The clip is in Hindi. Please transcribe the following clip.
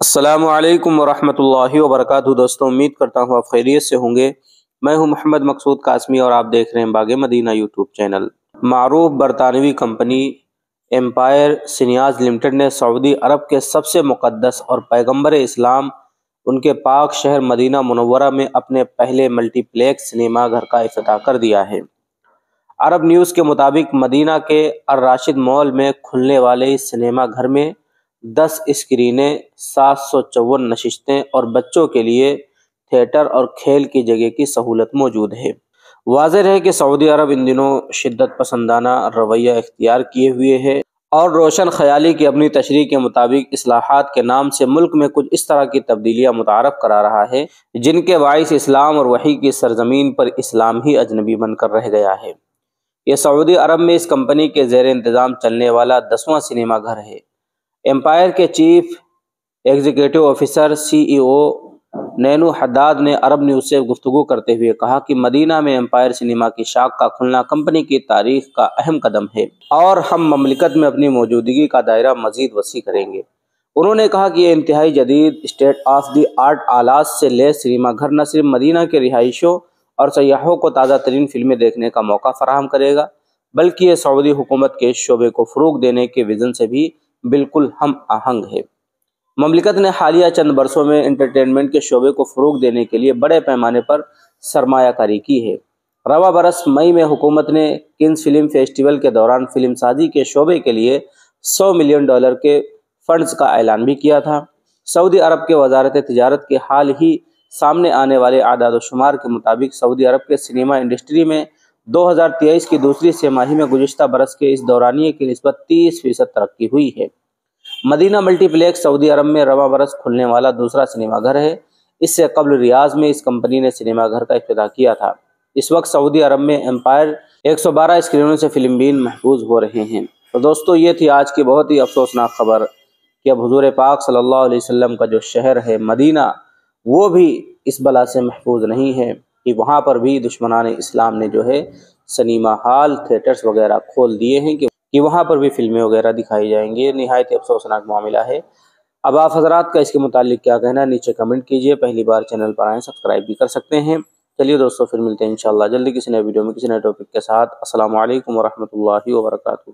असलकम वरहमल वबरक दोस्तों, उम्मीद करता हूँ आप खैरियत से होंगे। मैं हूँ मोहम्मद मकसूद कासमी और आप देख रहे हैं बाग मदीना यूट्यूब चैनल। मरूफ बरतानवी कंपनी एम्पायर सिनियाज लिमिटेड ने सऊदी अरब के सबसे मुक़दस और पैगंबर इस्लाम, उनके पाक शहर मदीना मनवरा में अपने पहले मल्टीप्लेक्स सिनेमा घर का अफ्ताह कर दिया है। अरब न्यूज़ के मुताबिक मदीना के अर्राशिद मॉल में खुलने वाले इस सिनेमा घर में दस स्क्रीनें, सात सौ चौवन नशिस्तें और बच्चों के लिए थिएटर और खेल की जगह की सहूलत मौजूद है। वाजह है कि सऊदी अरब इन दिनों शिद्दत पसंदाना रवैया इख्तियार किए हुए है और रोशन ख्याली की अपनी तशरी के मुताबिक असलाहत के नाम से मुल्क में कुछ इस तरह की तब्दीलियाँ मुतारफ़ करा रहा है, जिनके बायस इस्लाम और वही की सरजमीन पर इस्लाम ही अजनबी बनकर रह गया है। ये सऊदी अरब में इस कंपनी के जेर इंतज़ाम चलने वाला दसवां सिनेमा घर है। एम्पायर के चीफ एग्जीक्यूटिव ऑफिसर सीईओ नैनू हद्दाद ने अरब न्यूज़ से गुफ्तु करते हुए कहा कि मदीना में एम्पायर सिनेमा की शाख का खुलना कंपनी की तारीख का अहम कदम है और हम ममलिकत में अपनी मौजूदगी का दायरा मजीद वसी करेंगे। उन्होंने कहा कि यह इंतहाई जदीद स्टेट ऑफ़ द आर्ट आलात से लेस सिनेमा घर न सिर्फ़ मदीना के रिहाइशों और सयाहों को ताज़ा तरीन फ़िल्में देखने का मौका फराहम करेगा, बल्कि ये सऊदी हुकूमत के शोबे को फ़रोग देने के विज़न से भी बिल्कुल हम आहंग है। ममलिकत ने हालिया चंद बरसों में इंटरटेनमेंट के शोबे को फ़रोग देने के लिए बड़े पैमाने पर सरमाकारी की है। रवा बरस मई में हुकूमत ने किन्स फ़िल्म फेस्टिवल के दौरान फ़िल्म साजी के शोबे के लिए 100 मिलियन डॉलर के फंड्स का ऐलान भी किया था। सऊदी अरब के वजारत तजारत के हाल ही सामने आने वाले आदाद शुमार के मुताबिक सऊदी अरब के सिनेमा इंडस्ट्री में 2023 की दूसरी छमाही में गुजशत बरस के इस दौरानिए की नस्बत तीस फ़ीसद तरक्की हुई है। मदीना मल्टीप्लेक्स सऊदी अरब में रवा बरस खुलने वाला दूसरा सिनेमाघर है। इससे कबल रियाज में इस कंपनी ने सिनेमा घर का अफ्ताह किया था। इस वक्त सऊदी अरब में एम्पायर 112 स्क्रीनों से फ़िल्म बीन महफूज हो रहे हैं। तो दोस्तों, ये थी आज की बहुत ही अफसोसनाक खबर कि अब हजूर पाक अलैहि वसल्लम का जो शहर है मदीना, वो भी इस बला से महफूज नहीं है। कि वहाँ पर भी दुश्मनान इस्लाम ने जो है सनीमा हॉल थिएटर्स वगैरह खोल दिए हैं कि कि वहाँ पर भी फ़िल्में वगैरह दिखाई जाएँगी। नहायत अफसोसनाक मामला है। अब आप हजरात का इसके मुतालिक क्या कहना है, नीचे कमेंट कीजिए। पहली बार चैनल पर आएँ, सब्सक्राइब भी कर सकते हैं। चलिए दोस्तों, फिर मिलते हैं इंशाल्लाह जल्दी किसी नए वीडियो में, किसी नए टॉपिक के साथ। अस्सलाम वालेकुम रहमतुल्लाहि व बरकातहू